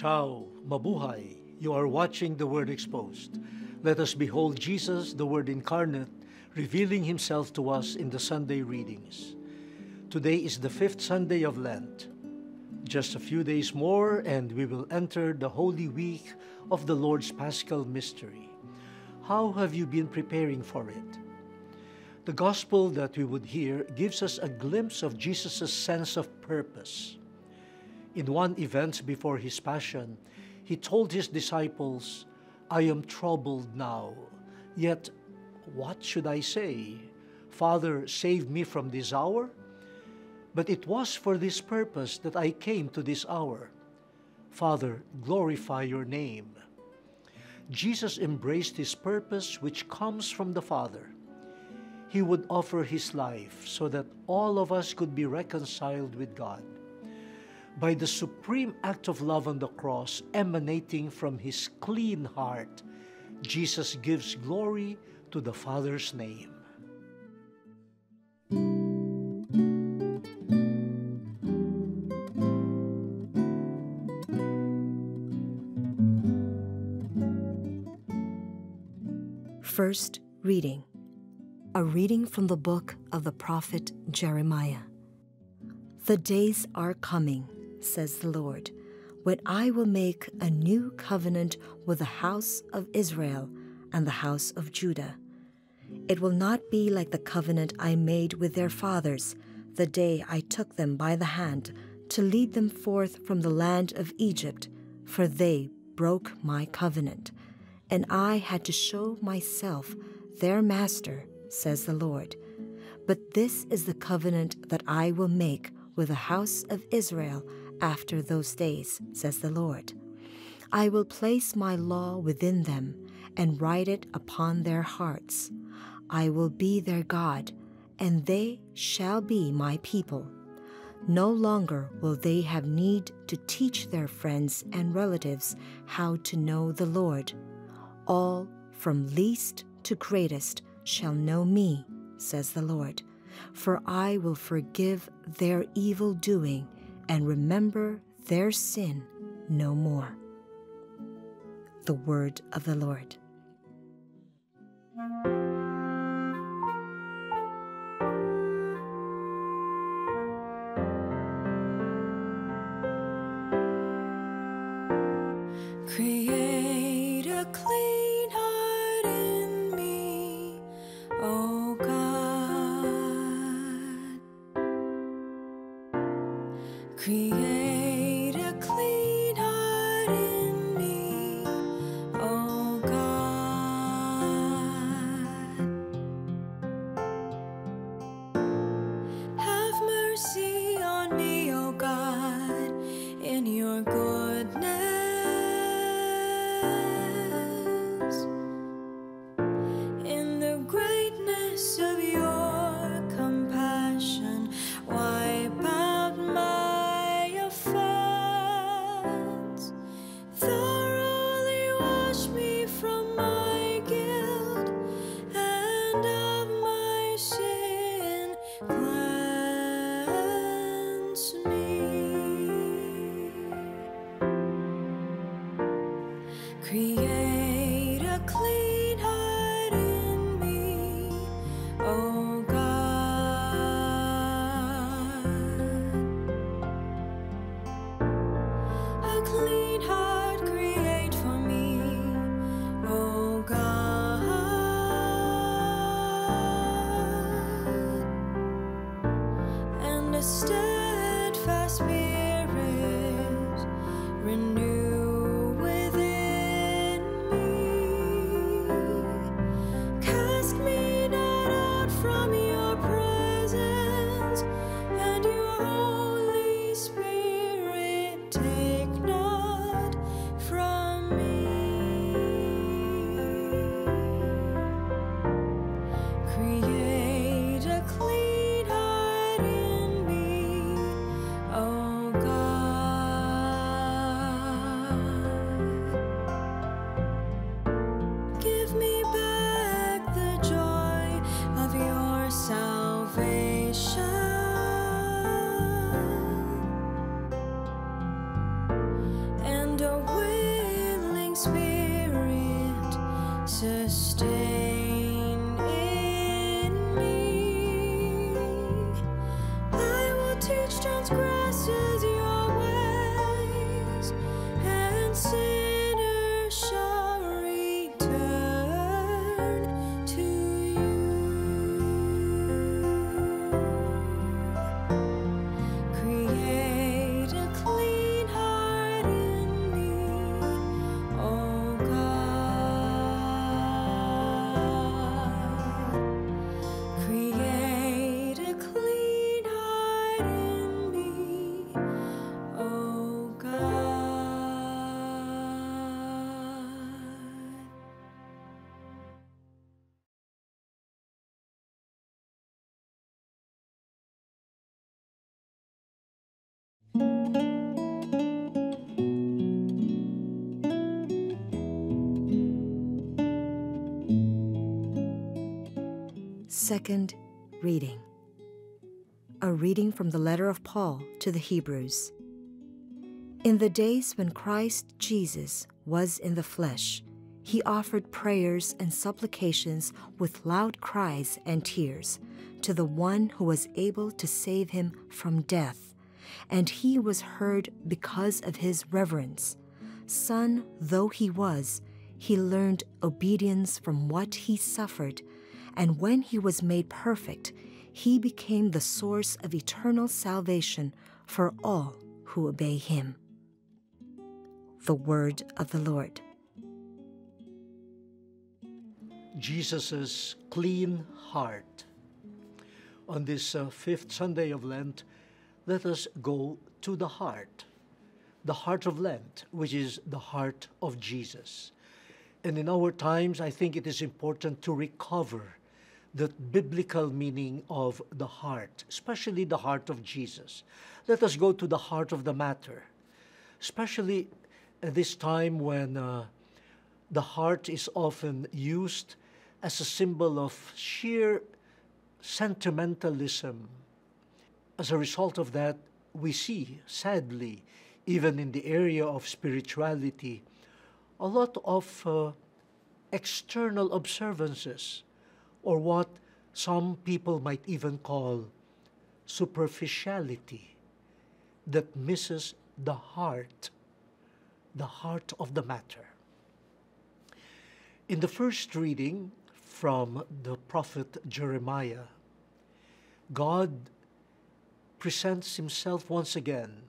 Ciao, mabuhay. You are watching The Word Exposed. Let us behold Jesus, the Word incarnate, revealing himself to us in the Sunday readings. Today is the fifth Sunday of Lent. Just a few days more, and we will enter the Holy Week of the Lord's Paschal Mystery. How have you been preparing for it? The Gospel that we would hear gives us a glimpse of Jesus' sense of purpose. In one event before his passion, he told his disciples, I am troubled now, yet what should I say? Father, save me from this hour? But it was for this purpose that I came to this hour. Father, glorify your name. Jesus embraced his purpose, which comes from the Father. He would offer his life so that all of us could be reconciled with God by the supreme act of love on the cross emanating from his clean heart, Jesus gives glory to the Father's name. First reading A reading from the book of the prophet Jeremiah. The days are coming says the Lord, when I will make a new covenant with the house of Israel and the house of Judah. It will not be like the covenant I made with their fathers the day I took them by the hand to lead them forth from the land of Egypt, for they broke my covenant, and I had to show myself their master, says the Lord. But this is the covenant that I will make with the house of Israel after those days, says the Lord. I will place my law within them and write it upon their hearts. I will be their God, and they shall be my people. No longer will they have need to teach their friends and relatives how to know the Lord. All, from least to greatest, shall know me, says the Lord, for I will forgive their evil doing and remember their sin no more. The Word of the Lord. Second reading. A reading from the letter of Paul to the Hebrews. In the days when Christ Jesus was in the flesh, he offered prayers and supplications with loud cries and tears to the one who was able to save him from death, and he was heard because of his reverence. Son though he was, he learned obedience from what he suffered, and when he was made perfect, he became the source of eternal salvation for all who obey him. The Word of the Lord. Jesus' clean heart. On this uh, fifth Sunday of Lent, let us go to the heart, the heart of Lent, which is the heart of Jesus. And in our times, I think it is important to recover the biblical meaning of the heart, especially the heart of Jesus. Let us go to the heart of the matter, especially at this time when uh, the heart is often used as a symbol of sheer sentimentalism. As a result of that, we see, sadly, even in the area of spirituality, a lot of uh, external observances, or what some people might even call superficiality, that misses the heart, the heart of the matter. In the first reading from the prophet Jeremiah, God presents himself once again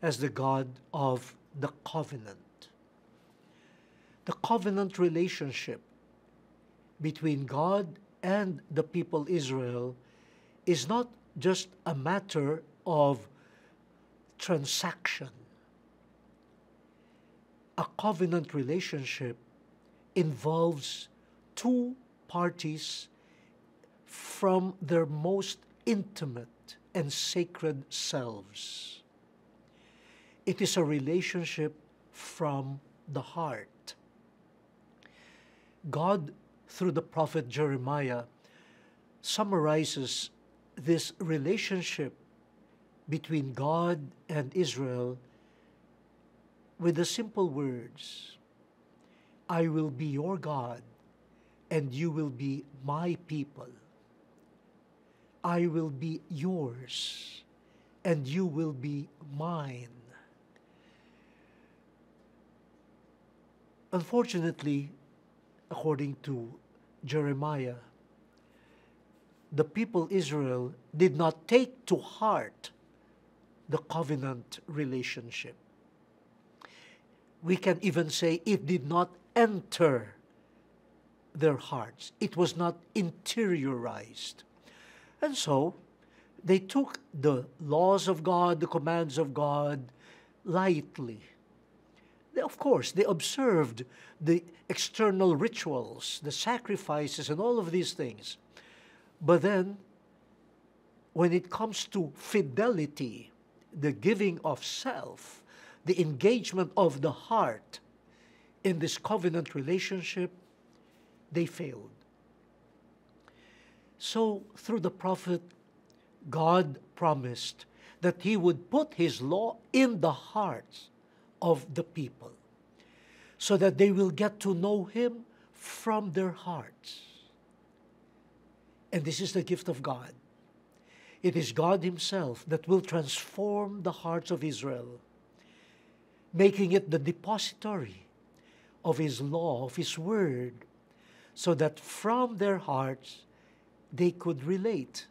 as the God of the covenant the covenant relationship between God and the people Israel is not just a matter of transaction. A covenant relationship involves two parties from their most intimate and sacred selves. It is a relationship from the heart. God, through the prophet Jeremiah, summarizes this relationship between God and Israel with the simple words I will be your God, and you will be my people. I will be yours, and you will be mine. Unfortunately, according to Jeremiah, the people Israel did not take to heart the covenant relationship. We can even say it did not enter their hearts, it was not interiorized. And so they took the laws of God, the commands of God, lightly of course, they observed the external rituals, the sacrifices, and all of these things. But then, when it comes to fidelity, the giving of self, the engagement of the heart in this covenant relationship, they failed. So, through the prophet, God promised that He would put His law in the hearts of the people so that they will get to know Him from their hearts. And this is the gift of God. It is God Himself that will transform the hearts of Israel, making it the depository of His law, of His word, so that from their hearts they could relate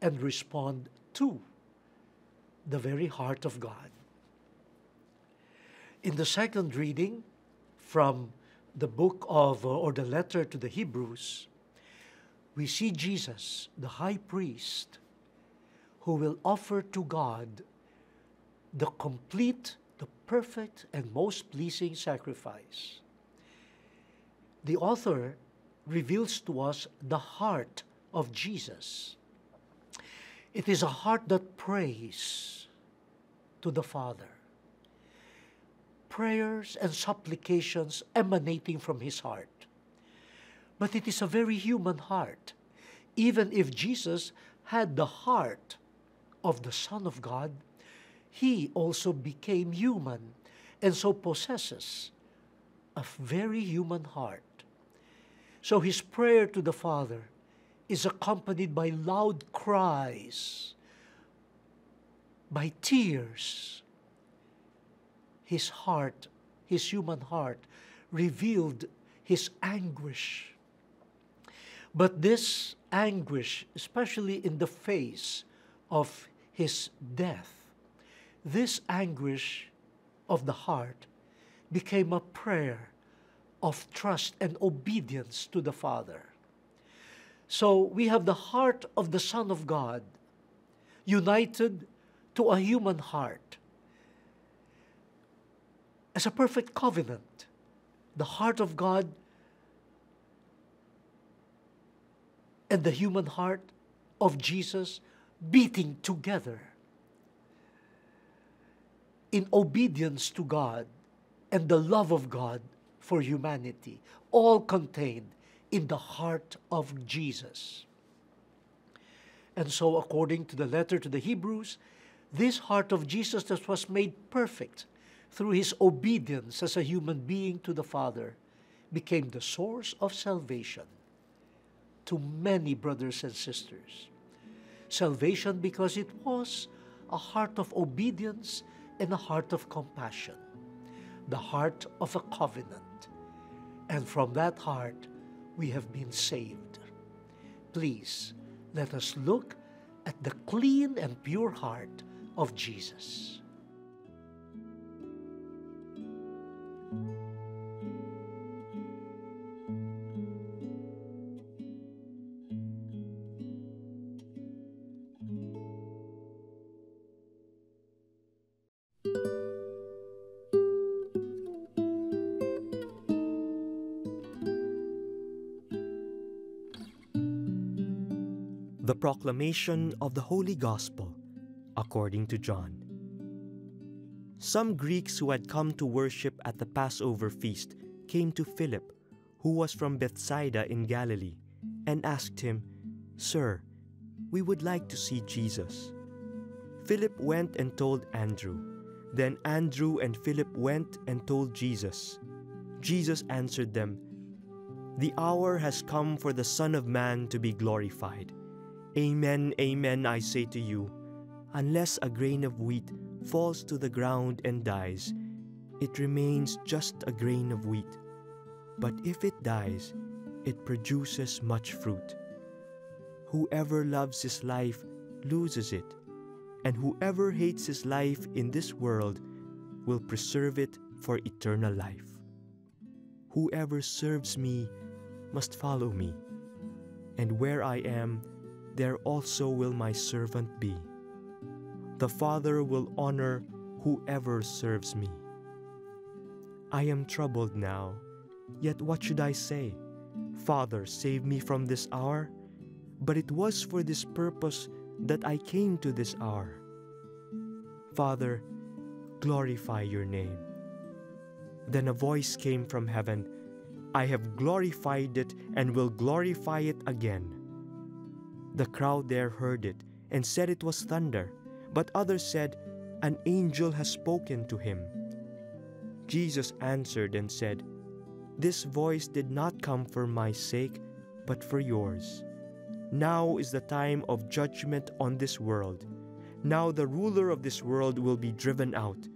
and respond to the very heart of God. In the second reading from the book of, uh, or the letter to the Hebrews, we see Jesus, the high priest, who will offer to God the complete, the perfect, and most pleasing sacrifice. The author reveals to us the heart of Jesus. It is a heart that prays to the Father prayers and supplications emanating from his heart. But it is a very human heart. even if Jesus had the heart of the Son of God, he also became human and so possesses a very human heart. So his prayer to the Father is accompanied by loud cries, by tears. His heart, his human heart, revealed his anguish. But this anguish, especially in the face of his death, this anguish of the heart became a prayer of trust and obedience to the Father. So we have the heart of the Son of God united to a human heart as a perfect covenant. The heart of God and the human heart of Jesus beating together in obedience to God and the love of God for humanity, all contained in the heart of Jesus. And so, according to the letter to the Hebrews, this heart of Jesus that was made perfect through his obedience as a human being to the Father became the source of salvation to many brothers and sisters. Salvation because it was a heart of obedience and a heart of compassion, the heart of a covenant. And from that heart, we have been saved. Please let us look at the clean and pure heart of Jesus. The proclamation of the Holy Gospel according to John. Some Greeks who had come to worship at the Passover feast came to Philip, who was from Bethsaida in Galilee, and asked him, Sir, we would like to see Jesus. Philip went and told Andrew. Then Andrew and Philip went and told Jesus. Jesus answered them, The hour has come for the Son of Man to be glorified. Amen, amen, I say to you, unless a grain of wheat falls to the ground and dies, it remains just a grain of wheat. But if it dies, it produces much fruit. Whoever loves his life loses it, and whoever hates his life in this world will preserve it for eternal life. Whoever serves me must follow me, and where I am, there also will my servant be. The Father will honor whoever serves me. I am troubled now, yet what should I say? Father, save me from this hour? But it was for this purpose that I came to this hour. Father, glorify your name. Then a voice came from heaven I have glorified it and will glorify it again. The crowd there heard it and said it was thunder, but others said, An angel has spoken to him. Jesus answered and said, This voice did not come for my sake, but for yours. Now is the time of judgment on this world. Now the ruler of this world will be driven out,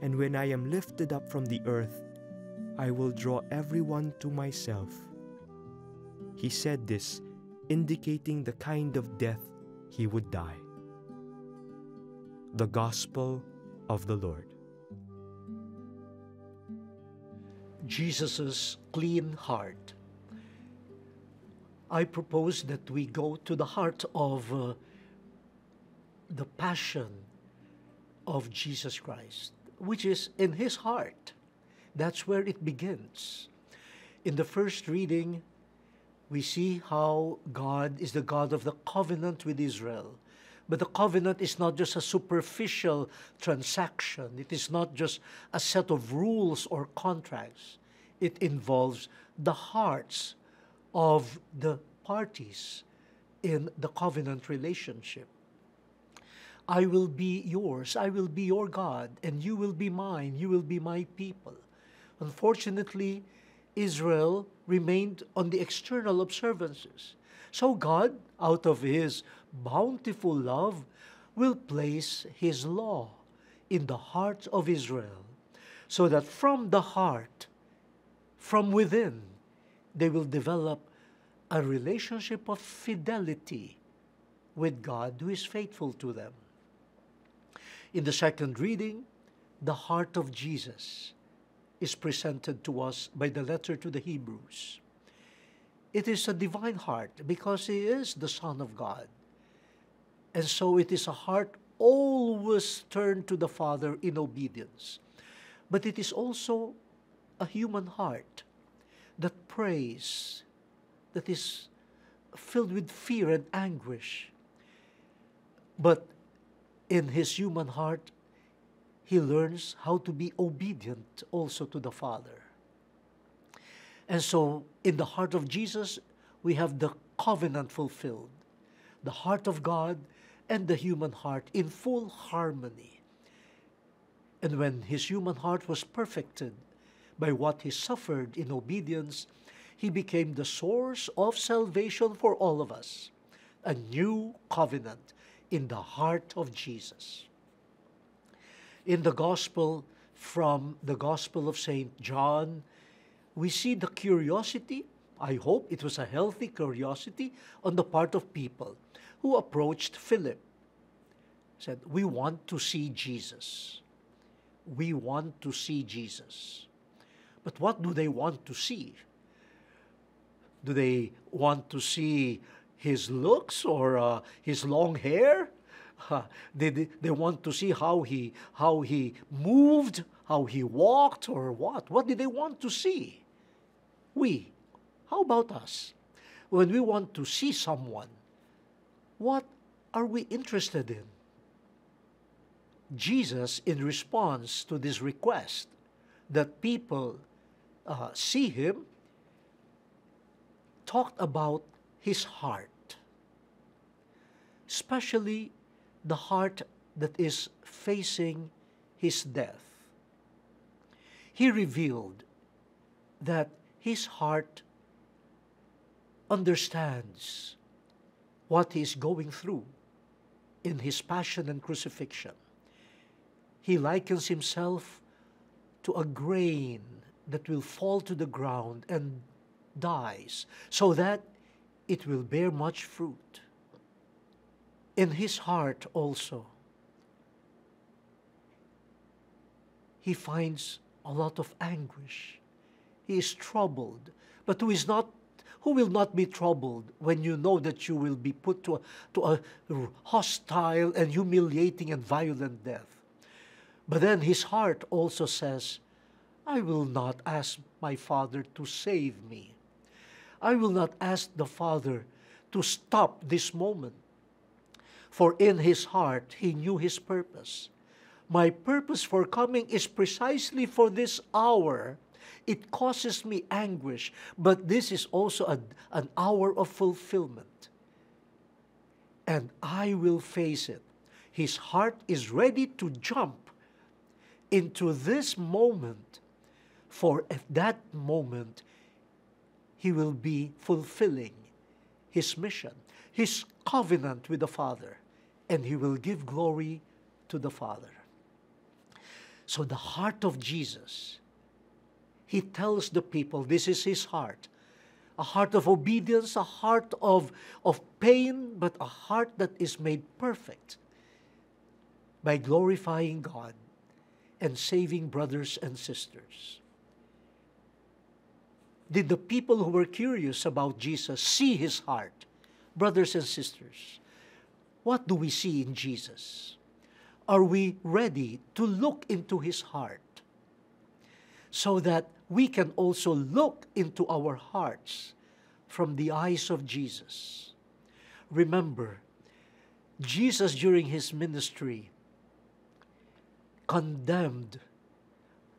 and when I am lifted up from the earth, I will draw everyone to myself. He said this, indicating the kind of death he would die. The Gospel of the Lord. Jesus' clean heart. I propose that we go to the heart of uh, the passion of Jesus Christ, which is in his heart. That's where it begins. In the first reading, we see how God is the God of the covenant with Israel. But the covenant is not just a superficial transaction, it is not just a set of rules or contracts. It involves the hearts of the parties in the covenant relationship. I will be yours, I will be your God, and you will be mine, you will be my people. Unfortunately, Israel remained on the external observances. So God, out of His bountiful love, will place His law in the heart of Israel, so that from the heart, from within, they will develop a relationship of fidelity with God who is faithful to them. In the second reading, the heart of Jesus is presented to us by the letter to the Hebrews. It is a divine heart because He is the Son of God. And so it is a heart always turned to the Father in obedience. But it is also a human heart that prays, that is filled with fear and anguish. But in his human heart, he learns how to be obedient also to the Father. And so, in the heart of Jesus, we have the covenant fulfilled, the heart of God and the human heart in full harmony. And when his human heart was perfected by what he suffered in obedience, he became the source of salvation for all of us, a new covenant in the heart of Jesus. In the Gospel, from the Gospel of St. John, we see the curiosity. I hope it was a healthy curiosity on the part of people who approached Philip. Said, We want to see Jesus. We want to see Jesus. But what do they want to see? Do they want to see his looks or uh, his long hair? They, they, they want to see how he, how he moved, how he walked, or what? What did they want to see? We. How about us? When we want to see someone, what are we interested in? Jesus, in response to this request that people uh, see him, talked about his heart, especially the heart that is facing his death. He revealed that his heart understands what he is going through in his passion and crucifixion. He likens himself to a grain that will fall to the ground and dies, so that it will bear much fruit. In his heart also, he finds a lot of anguish. He is troubled, but who is not who will not be troubled when you know that you will be put to a, to a hostile and humiliating and violent death? But then his heart also says, I will not ask my Father to save me. I will not ask the Father to stop this moment. For in his heart he knew his purpose. My purpose for coming is precisely for this hour. It causes me anguish, but this is also a, an hour of fulfillment. And I will face it. His heart is ready to jump into this moment, for at that moment, he will be fulfilling his mission, his covenant with the Father, and he will give glory to the Father. So, the heart of Jesus, he tells the people this is his heart a heart of obedience, a heart of, of pain, but a heart that is made perfect by glorifying God and saving brothers and sisters. Did the people who were curious about Jesus see his heart? Brothers and sisters, what do we see in Jesus? Are we ready to look into his heart so that we can also look into our hearts from the eyes of Jesus? Remember, Jesus during his ministry condemned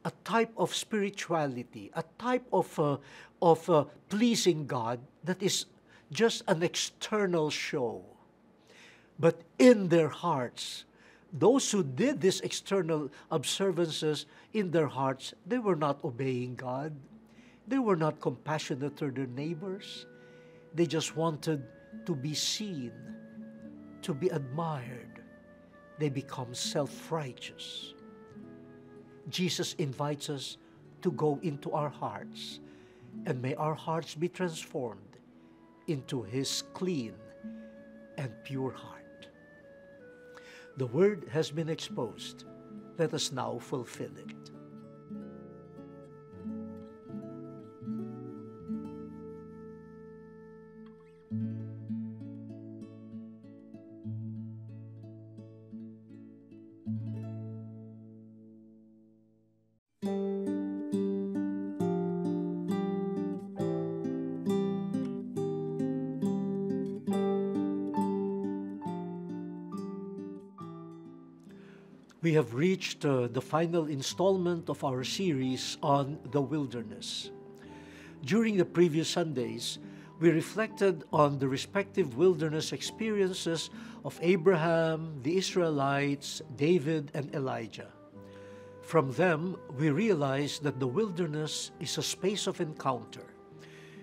a type of spirituality, a type of, uh, of uh, pleasing God that is just an external show. But in their hearts, those who did these external observances in their hearts, they were not obeying God. They were not compassionate to their neighbors. They just wanted to be seen, to be admired. They become self righteous. Jesus invites us to go into our hearts, and may our hearts be transformed into His clean and pure heart. The word has been exposed. Let us now fulfill it. We have reached uh, the final installment of our series on the wilderness. During the previous Sundays, we reflected on the respective wilderness experiences of Abraham, the Israelites, David, and Elijah. From them, we realized that the wilderness is a space of encounter,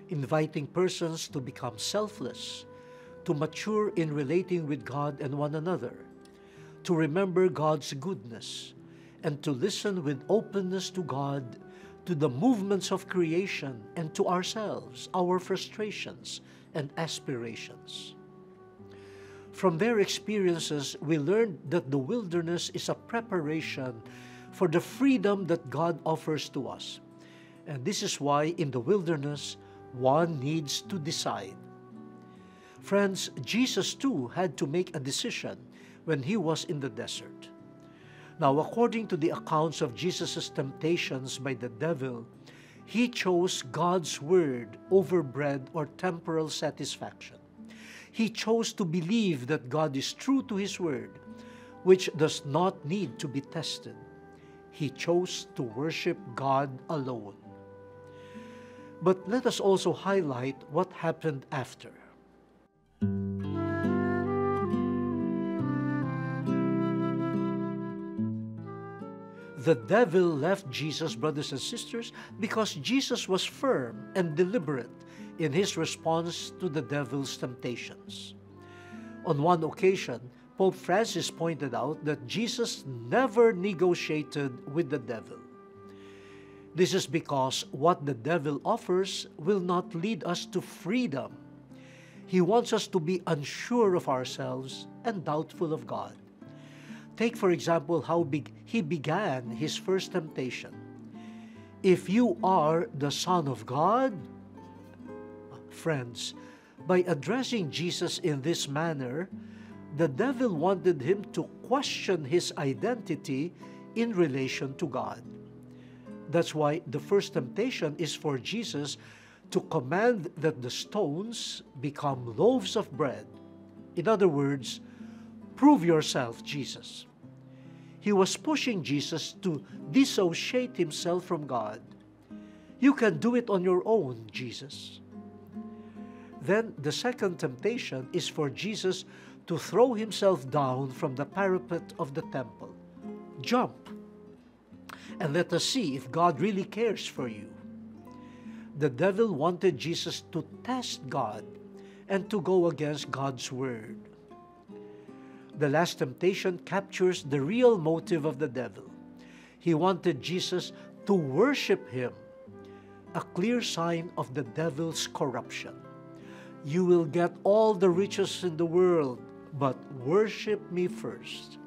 inviting persons to become selfless, to mature in relating with God and one another, to remember God's goodness, and to listen with openness to God, to the movements of creation, and to ourselves, our frustrations and aspirations. From their experiences, we learned that the wilderness is a preparation for the freedom that God offers to us. And this is why in the wilderness, one needs to decide. Friends, Jesus too had to make a decision when he was in the desert. Now, according to the accounts of Jesus' temptations by the devil, he chose God's word over bread or temporal satisfaction. He chose to believe that God is true to his word, which does not need to be tested. He chose to worship God alone. But let us also highlight what happened after. The devil left Jesus, brothers and sisters, because Jesus was firm and deliberate in his response to the devil's temptations. On one occasion, Pope Francis pointed out that Jesus never negotiated with the devil. This is because what the devil offers will not lead us to freedom. He wants us to be unsure of ourselves and doubtful of God. Take, for example, how big he began his first temptation. If you are the Son of God, friends, by addressing Jesus in this manner, the devil wanted him to question his identity in relation to God. That's why the first temptation is for Jesus to command that the stones become loaves of bread. In other words, prove yourself, Jesus. He was pushing Jesus to dissociate himself from God. You can do it on your own, Jesus. Then the second temptation is for Jesus to throw himself down from the parapet of the temple. Jump and let us see if God really cares for you. The devil wanted Jesus to test God and to go against God's word. The last temptation captures the real motive of the devil. He wanted Jesus to worship him, a clear sign of the devil's corruption. You will get all the riches in the world, but worship me first.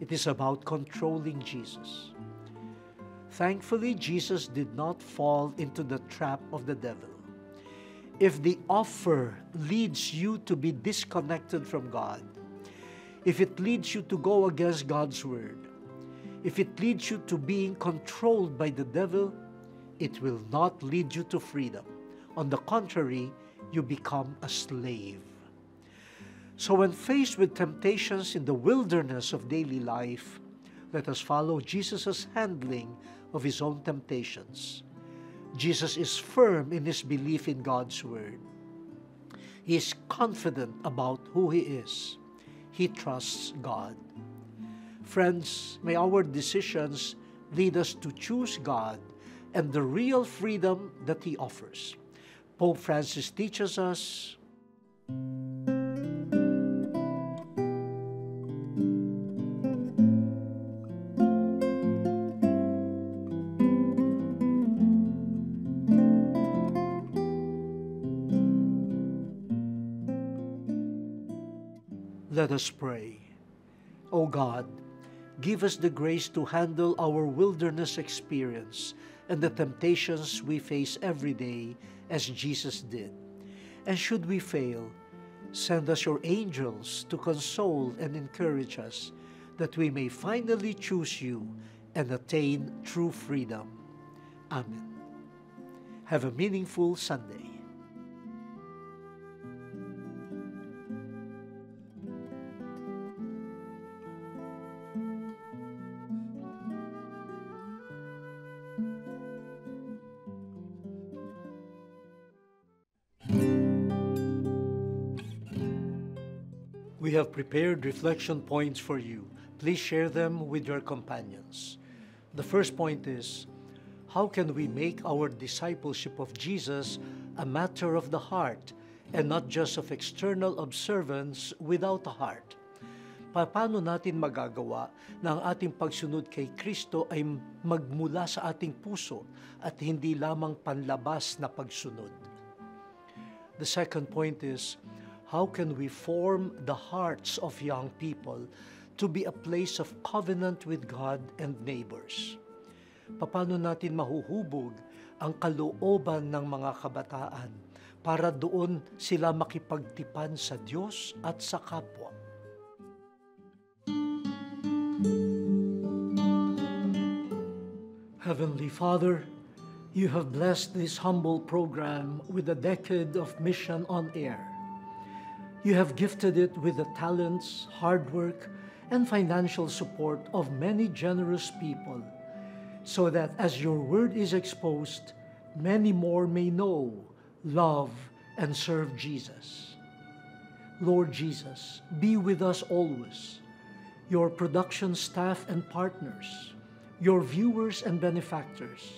It is about controlling Jesus. Thankfully, Jesus did not fall into the trap of the devil. If the offer leads you to be disconnected from God, if it leads you to go against God's word, if it leads you to being controlled by the devil, it will not lead you to freedom. On the contrary, you become a slave. So, when faced with temptations in the wilderness of daily life, let us follow Jesus' handling of his own temptations. Jesus is firm in his belief in God's word. He is confident about who he is. He trusts God. Friends, may our decisions lead us to choose God and the real freedom that He offers. Pope Francis teaches us Let us pray. O God, give us the grace to handle our wilderness experience and the temptations we face every day as Jesus did. And should we fail, send us your angels to console and encourage us that we may finally choose you and attain true freedom. Amen. Have a meaningful Sunday. Prepared reflection points for you. Please share them with your companions. The first point is How can we make our discipleship of Jesus a matter of the heart and not just of external observance without a heart? Paano natin magagawa na ang ating pagsunod kay Kristo ay magmula sa ating puso at hindi lamang panlabas na pagsunod? The second point is, how can we form the hearts of young people to be a place of covenant with God and neighbors? Paano natin mahuhubog ang kalooban ng mga kabataan para doon sila makipagtipan sa Diyos at sa kapwa? Heavenly Father, you have blessed this humble program with a decade of mission on air. You have gifted it with the talents, hard work, and financial support of many generous people, so that as your word is exposed, many more may know, love, and serve Jesus. Lord Jesus, be with us always, your production staff and partners, your viewers and benefactors,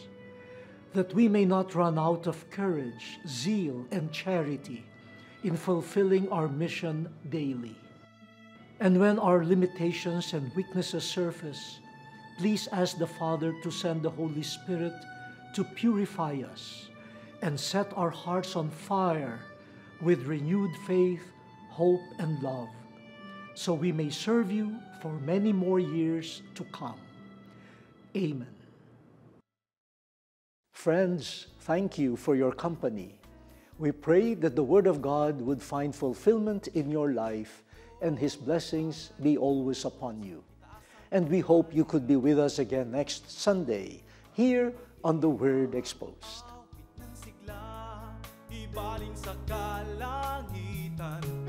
that we may not run out of courage, zeal, and charity in fulfilling our mission daily. And when our limitations and weaknesses surface, please ask the Father to send the Holy Spirit to purify us and set our hearts on fire with renewed faith, hope, and love, so we may serve you for many more years to come. Amen. Friends, thank you for your company. We pray that the Word of God would find fulfillment in your life and His blessings be always upon you. And we hope you could be with us again next Sunday here on The Word Exposed. ibaling sa kalangitan.